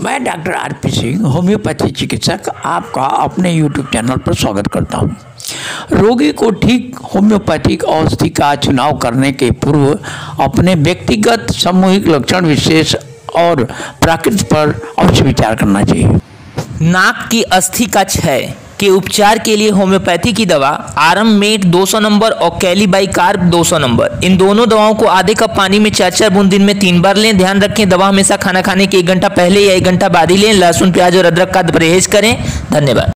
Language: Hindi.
मैं doctor R P Singh, homeopathy चिकित्सक, आपका अपने यूट्यूब चैनल पर स्वागत करता हूँ। रोगी को ठीक होम्योपैथिक औषधि का चुनाव करने के पूर्व अपने व्यक्तिगत, सामूहिक लक्षण विशेष और प्राकृत पर अवश्य विचार करना चाहिए नाक की अस्थि का क्षय के उपचार के लिए होम्योपैथी की दवा, आरम मेट 200 नंबर और कैली बाई कार्ब 200 नंबर। इन दोनों दवाओं को आधे कप पानी में चार चार बूंद दिन में तीन बार लें। ध्यान रखें, दवा हमेशा खाना खाने के एक घंटा पहले या एक घंटा बाद ही लें। लहसुन, प्याज और अदरक का परहेज करें। धन्यवाद।